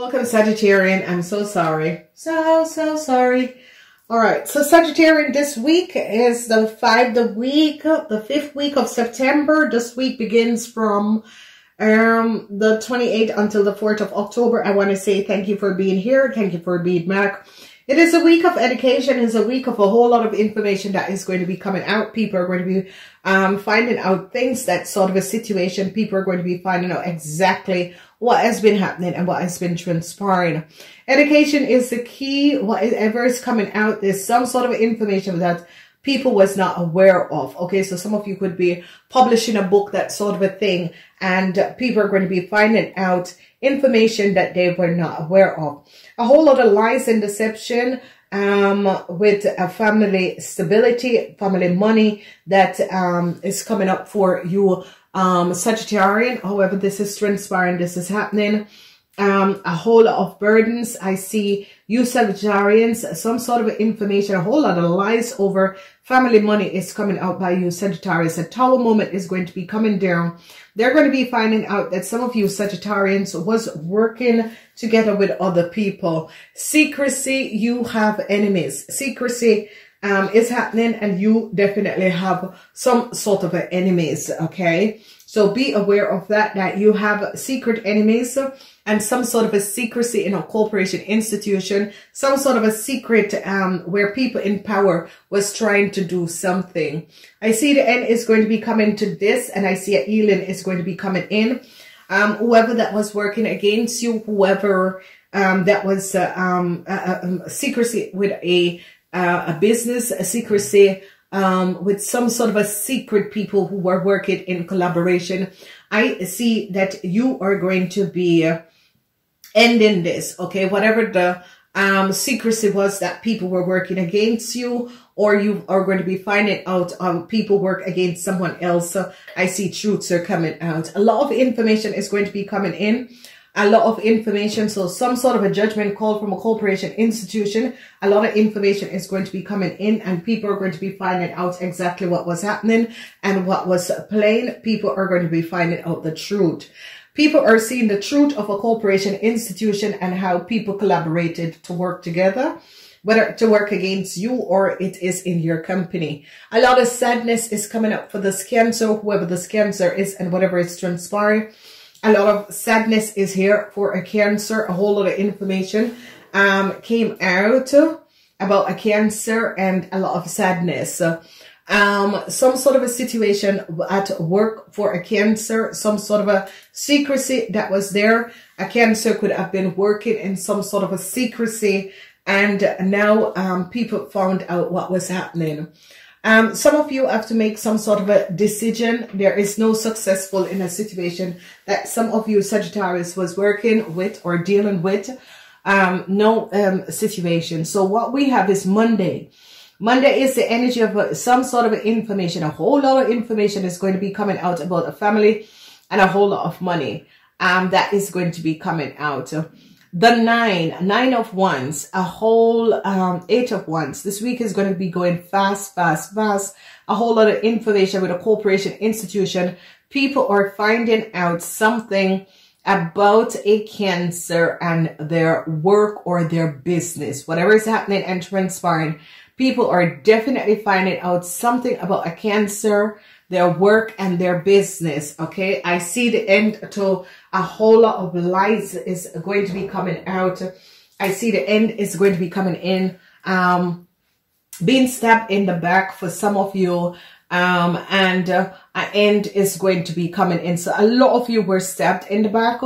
welcome Sagittarian. I'm so sorry. So, so sorry. All right. So Sagittarian, this week is the five, the week, the fifth week of September. This week begins from um, the 28th until the 4th of October. I want to say thank you for being here. Thank you for being back. It is a week of education. It's a week of a whole lot of information that is going to be coming out. People are going to be um, finding out things that sort of a situation. People are going to be finding out exactly what has been happening and what has been transpiring. Education is the key. Whatever is coming out, there's some sort of information that people was not aware of. Okay, so some of you could be publishing a book, that sort of a thing, and people are going to be finding out information that they were not aware of. A whole lot of lies and deception um, with a family stability, family money that um, is coming up for you, um, Sagittarian. However, this is transpiring, this is happening um, a whole lot of burdens. I see you Sagittarians, some sort of information, a whole lot of lies over family money is coming out by you Sagittarius. A tower moment is going to be coming down. They're going to be finding out that some of you Sagittarians was working together with other people. Secrecy, you have enemies. Secrecy um, is happening and you definitely have some sort of enemies, okay? So be aware of that, that you have secret enemies and some sort of a secrecy in a corporation institution, some sort of a secret um, where people in power was trying to do something. I see the end is going to be coming to this and I see a healing is going to be coming in. Um, whoever that was working against you, whoever um, that was uh, um, a, a secrecy with a, uh, a business, a secrecy um, with some sort of a secret people who were working in collaboration. I see that you are going to be ending this, okay? Whatever the um, secrecy was that people were working against you or you are going to be finding out um, people work against someone else. So I see truths are coming out. A lot of information is going to be coming in a lot of information. So some sort of a judgment call from a corporation institution. A lot of information is going to be coming in and people are going to be finding out exactly what was happening and what was playing. People are going to be finding out the truth. People are seeing the truth of a corporation institution and how people collaborated to work together whether to work against you or it is in your company. A lot of sadness is coming up for this cancer, whoever this cancer is and whatever is transpiring a lot of sadness is here for a cancer. A whole lot of information um, came out about a cancer and a lot of sadness. Um, some sort of a situation at work for a cancer, some sort of a secrecy that was there. A cancer could have been working in some sort of a secrecy and now um, people found out what was happening. Um, some of you have to make some sort of a decision. There is no successful in a situation that some of you Sagittarius was working with or dealing with. Um, no um, situation. So what we have is Monday. Monday is the energy of uh, some sort of information. A whole lot of information is going to be coming out about a family and a whole lot of money um, that is going to be coming out. The nine, nine of wands, a whole um, eight of wands. This week is going to be going fast, fast, fast. A whole lot of information with a corporation institution. People are finding out something about a cancer and their work or their business. Whatever is happening and transpiring, people are definitely finding out something about a cancer their work and their business. Okay. I see the end to a whole lot of lies is going to be coming out. I see the end is going to be coming in. Um, being stabbed in the back for some of you. Um, and uh, an end is going to be coming in. So a lot of you were stabbed in the back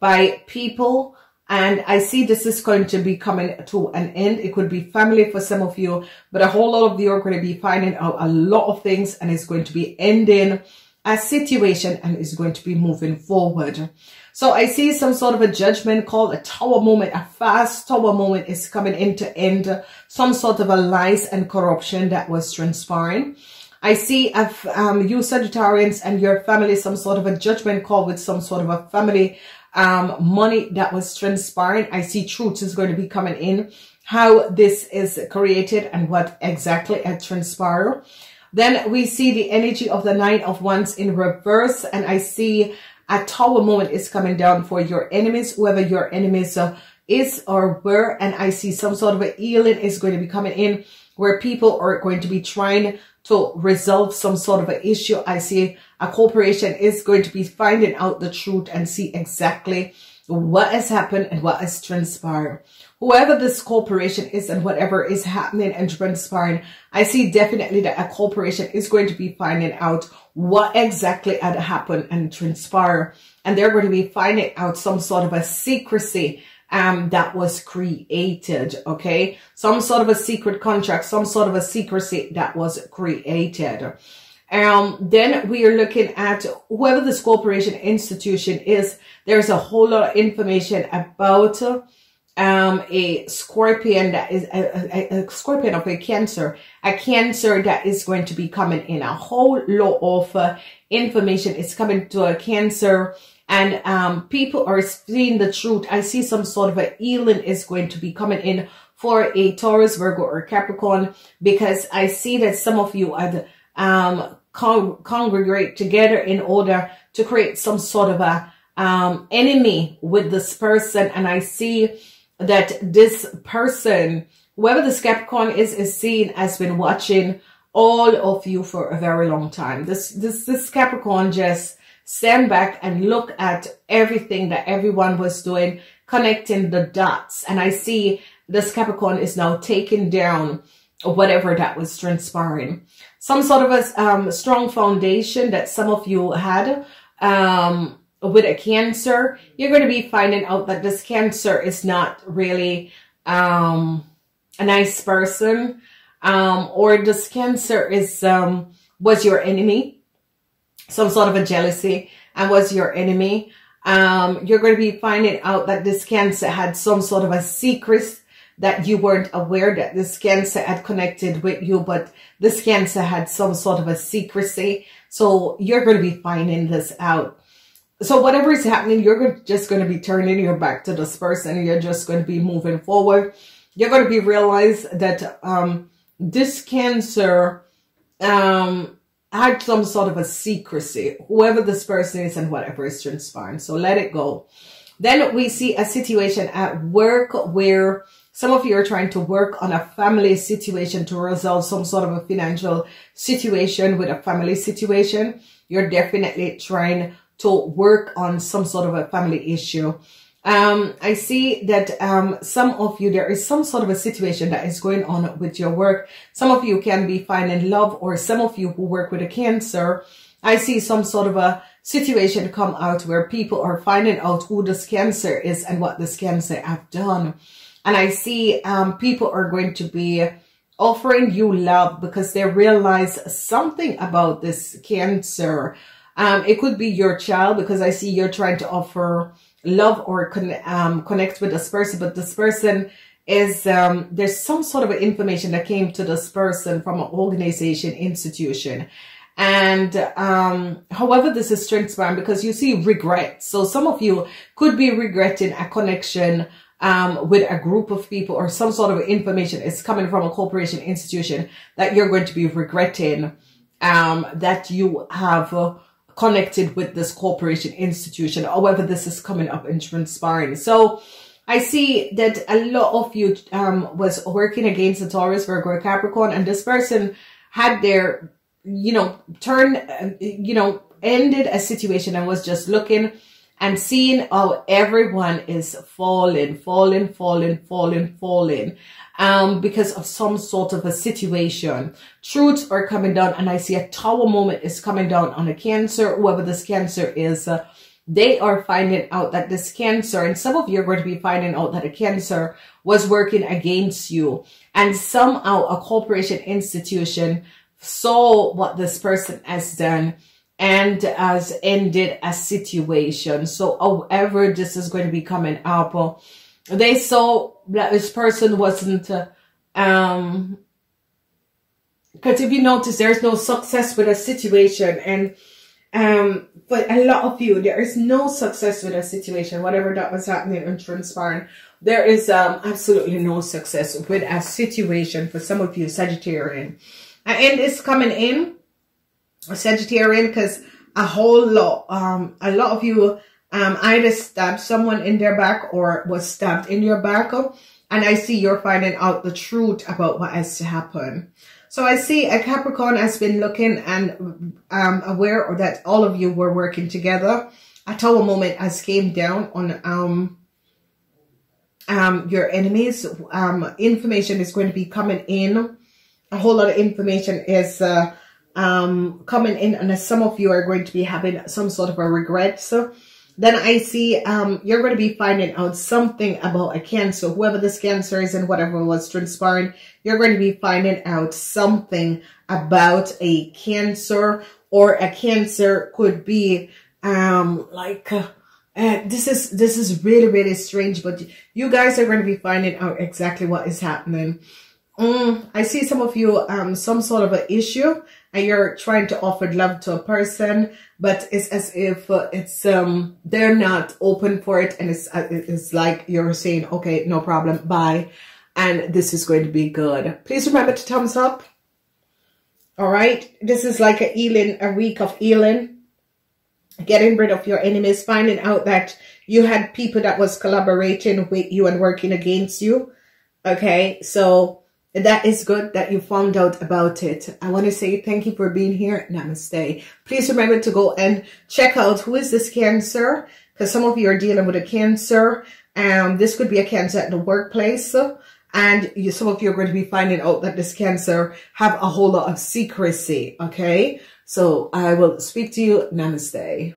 by people and I see this is going to be coming to an end. It could be family for some of you, but a whole lot of you are going to be finding out a lot of things and it's going to be ending a situation and is going to be moving forward. So I see some sort of a judgment call, a tower moment, a fast tower moment is coming in to end, some sort of a lies and corruption that was transpiring. I see um, you Sagittarians and your family, some sort of a judgment call with some sort of a family um, money that was transpiring. I see truth is going to be coming in, how this is created and what exactly had transpired. Then we see the energy of the nine of wands in reverse and I see a tower moment is coming down for your enemies, whoever your enemies uh, is or were. And I see some sort of a healing is going to be coming in where people are going to be trying to resolve some sort of an issue. I see a corporation is going to be finding out the truth and see exactly what has happened and what has transpired. Whoever this corporation is and whatever is happening and transpiring, I see definitely that a corporation is going to be finding out what exactly had happened and transpired. And they're going to be finding out some sort of a secrecy um, that was created. Okay. Some sort of a secret contract, some sort of a secrecy that was created. Um, then we are looking at whoever this corporation institution is. There's a whole lot of information about um, a Scorpio that is a, a, a, Scorpio of a cancer, a cancer that is going to be coming in. A whole lot of uh, information is coming to a cancer and um, people are seeing the truth. I see some sort of a healing is going to be coming in for a Taurus, Virgo, or Capricorn because I see that some of you are um, con congregate together in order to create some sort of a um, enemy with this person. And I see that this person, whoever this Capricorn is, is seen as been watching all of you for a very long time. This, this, this Capricorn just stand back and look at everything that everyone was doing, connecting the dots. And I see this Capricorn is now taking down whatever that was transpiring. Some sort of a um, strong foundation that some of you had um, with a cancer. You're going to be finding out that this cancer is not really um, a nice person um, or this cancer is um, was your enemy some sort of a jealousy and was your enemy. Um, you're going to be finding out that this cancer had some sort of a secret that you weren't aware that this cancer had connected with you, but this cancer had some sort of a secrecy. So you're going to be finding this out. So whatever is happening, you're just going to be turning your back to this person. You're just going to be moving forward. You're going to be realize that um, this cancer um, had some sort of a secrecy, whoever this person is and whatever is transpiring. So let it go. Then we see a situation at work where some of you are trying to work on a family situation to resolve some sort of a financial situation with a family situation. You're definitely trying to work on some sort of a family issue um, I see that um, some of you, there is some sort of a situation that is going on with your work. Some of you can be finding love or some of you who work with a cancer, I see some sort of a situation come out where people are finding out who this cancer is and what this cancer have done. And I see um, people are going to be offering you love because they realize something about this cancer. Um, it could be your child because I see you're trying to offer love or con um, connect with this person, but this person is, um, there's some sort of information that came to this person from an organization, institution. And um, however this is transparent, because you see regret. So some of you could be regretting a connection um, with a group of people or some sort of information is coming from a corporation institution that you're going to be regretting um, that you have uh, connected with this corporation institution. However, this is coming up and transpiring. So I see that a lot of you um, was working against the Taurus, Virgo, Capricorn, and this person had their, you know, turn, uh, you know, ended a situation and was just looking and seeing how everyone is falling, falling, falling, falling, falling um, because of some sort of a situation. Truths are coming down and I see a tower moment is coming down on a cancer, whoever this cancer is. Uh, they are finding out that this cancer, and some of you are going to be finding out that a cancer was working against you. And somehow a corporation institution saw what this person has done and has ended a situation. So however this is going to be coming up, they saw that this person wasn't, um, because if you notice, there's no success with a situation and, um, but a lot of you, there is no success with a situation, whatever that was happening and transpiring. There is, um, absolutely no success with a situation for some of you, Sagittarian. And it's coming in, Sagittarian, because a whole lot. Um, a lot of you um, either stabbed someone in their back or was stabbed in your back. And I see you're finding out the truth about what has to happen. So I see a Capricorn has been looking and um, aware or that all of you were working together. A tower moment has came down on um, um, your enemies. Um, information is going to be coming in. A whole lot of information is uh, um, coming in and some of you are going to be having some sort of a regret. So then I see um, you're going to be finding out something about a cancer, whoever this cancer is and whatever was transpiring, you're going to be finding out something about a cancer or a cancer could be um, like, uh, uh, this is, this is really, really strange, but you guys are going to be finding out exactly what is happening. Mm, I see some of you, um, some sort of an issue and you're trying to offer love to a person, but it's as if uh, it's, um, they're not open for it. And it's, uh, it's like you're saying, okay, no problem. Bye. And this is going to be good. Please remember to thumbs up. All right. This is like a healing, a week of healing. Getting rid of your enemies, finding out that you had people that was collaborating with you and working against you. Okay. So, that is good that you found out about it. I want to say thank you for being here. Namaste. Please remember to go and check out who is this cancer because some of you are dealing with a cancer. Um, this could be a cancer at the workplace. And you, some of you are going to be finding out that this cancer have a whole lot of secrecy. Okay. So I will speak to you. Namaste.